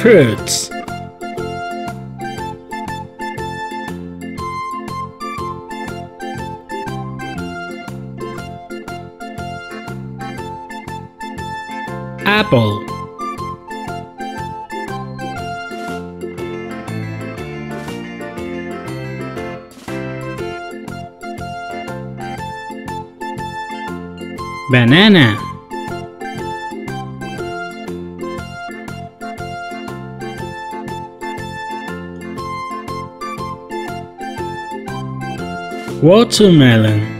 Fruits. Apple. Banana Watermelon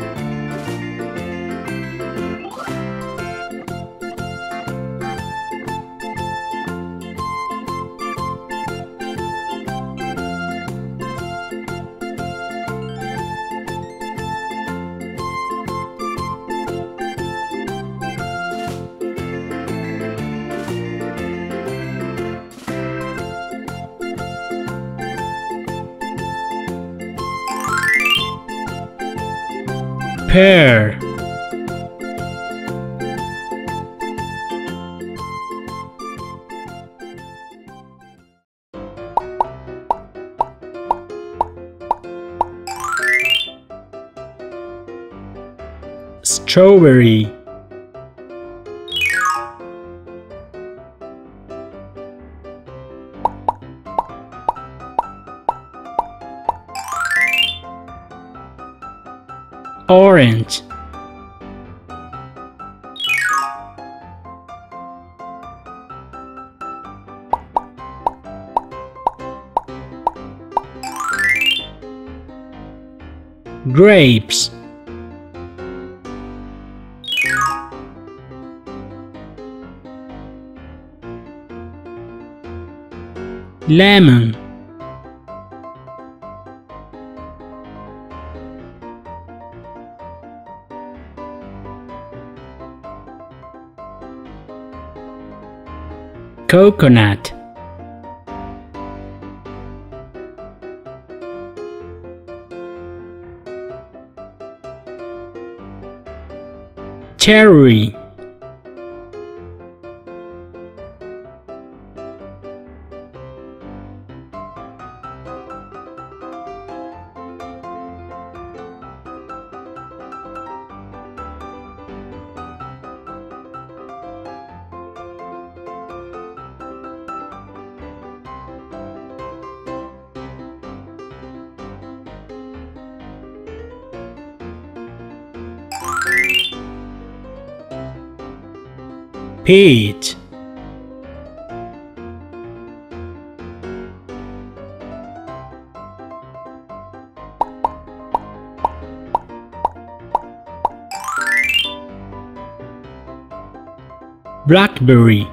Pear Strawberry Orange. Grapes. Lemon Coconut. Cherry Peach Blackberry.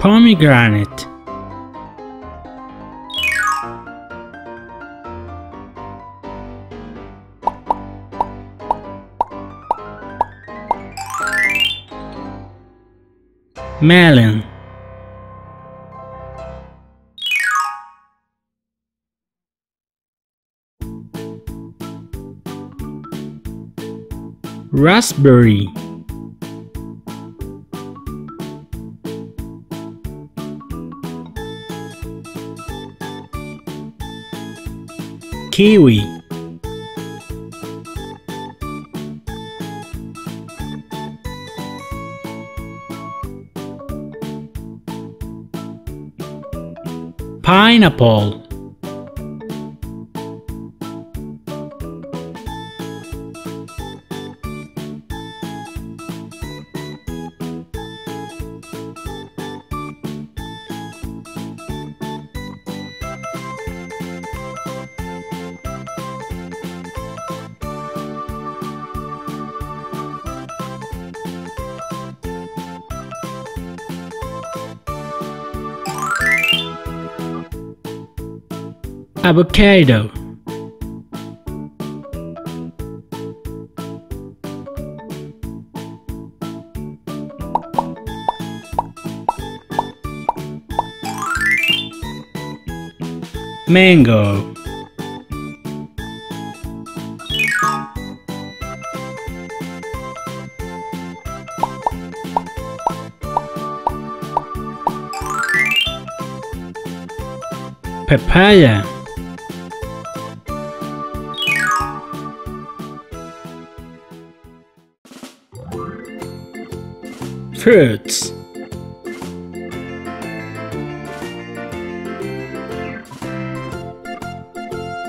Pomegranate Melon Raspberry. Kiwi Pineapple avocado. Mango. Papaya. Fruits.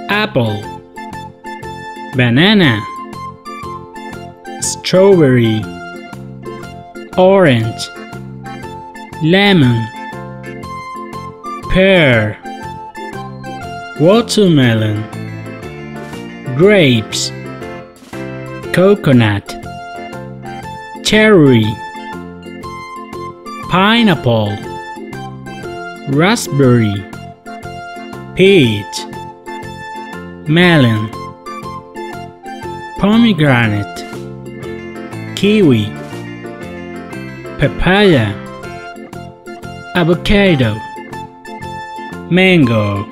Apple. Banana. Strawberry. Orange. Lemon. Pear. Watermelon. Grapes. Coconut. Cherry pineapple raspberry peach melon pomegranate kiwi papaya avocado mango